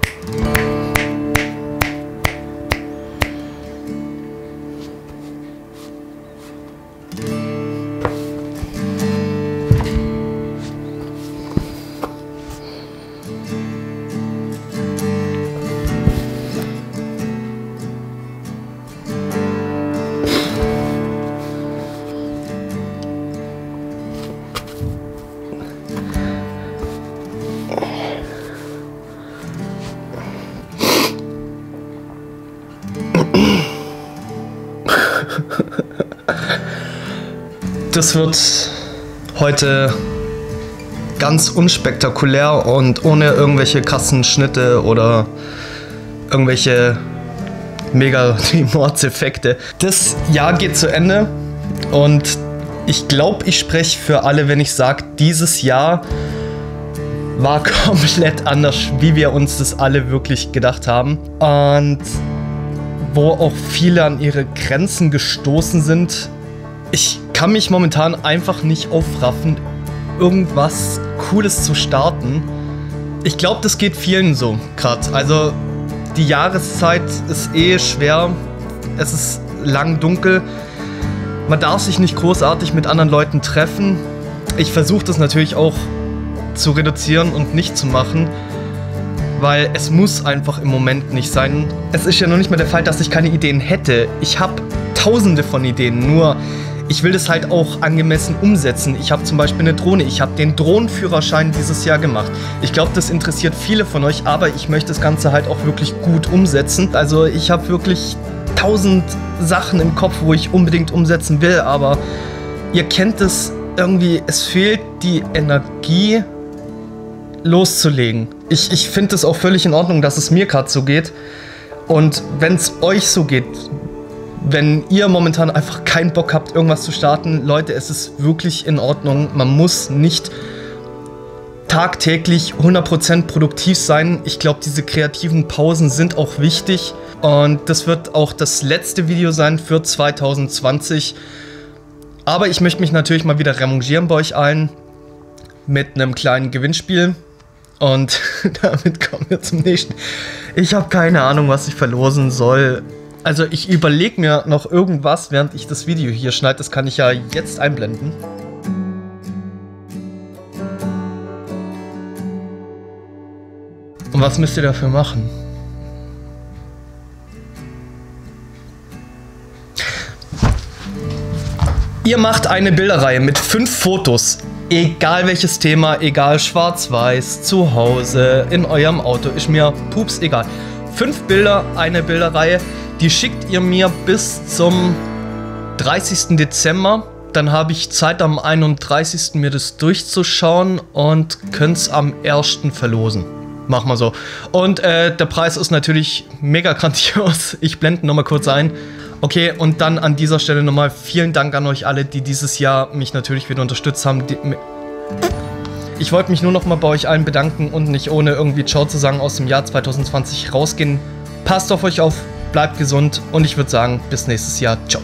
Mm-hmm. Das wird heute ganz unspektakulär und ohne irgendwelche krassen Schnitte oder irgendwelche mega Mordseffekte. Das Jahr geht zu Ende und ich glaube, ich spreche für alle, wenn ich sage, dieses Jahr war komplett anders, wie wir uns das alle wirklich gedacht haben. Und wo auch viele an ihre Grenzen gestoßen sind. Ich kann mich momentan einfach nicht aufraffen, irgendwas Cooles zu starten. Ich glaube, das geht vielen so gerade. Also die Jahreszeit ist eh schwer. Es ist lang dunkel. Man darf sich nicht großartig mit anderen Leuten treffen. Ich versuche das natürlich auch zu reduzieren und nicht zu machen weil es muss einfach im Moment nicht sein. Es ist ja noch nicht mal der Fall, dass ich keine Ideen hätte. Ich habe tausende von Ideen, nur ich will das halt auch angemessen umsetzen. Ich habe zum Beispiel eine Drohne. Ich habe den Drohnenführerschein dieses Jahr gemacht. Ich glaube, das interessiert viele von euch, aber ich möchte das Ganze halt auch wirklich gut umsetzen. Also ich habe wirklich tausend Sachen im Kopf, wo ich unbedingt umsetzen will, aber ihr kennt es irgendwie, es fehlt die Energie loszulegen. Ich, ich finde es auch völlig in Ordnung, dass es mir gerade so geht. Und wenn es euch so geht, wenn ihr momentan einfach keinen Bock habt, irgendwas zu starten, Leute, es ist wirklich in Ordnung. Man muss nicht tagtäglich 100% produktiv sein. Ich glaube, diese kreativen Pausen sind auch wichtig. Und das wird auch das letzte Video sein für 2020. Aber ich möchte mich natürlich mal wieder remongieren bei euch allen mit einem kleinen Gewinnspiel. Und damit kommen wir zum nächsten. Ich habe keine Ahnung, was ich verlosen soll. Also ich überlege mir noch irgendwas, während ich das Video hier schneide. Das kann ich ja jetzt einblenden. Und was müsst ihr dafür machen? Ihr macht eine Bilderreihe mit fünf Fotos Egal welches Thema, egal schwarz-weiß, zu Hause, in eurem Auto, ist mir pups egal. Fünf Bilder, eine Bilderreihe, die schickt ihr mir bis zum 30. Dezember. Dann habe ich Zeit am 31. mir das durchzuschauen und könnt es am 1. verlosen. Mach mal so. Und äh, der Preis ist natürlich mega grandios. Ich blende nochmal kurz ein. Okay, und dann an dieser Stelle nochmal vielen Dank an euch alle, die dieses Jahr mich natürlich wieder unterstützt haben. Ich wollte mich nur nochmal bei euch allen bedanken und nicht ohne irgendwie Ciao zu sagen aus dem Jahr 2020 rausgehen. Passt auf euch auf, bleibt gesund und ich würde sagen, bis nächstes Jahr. Ciao.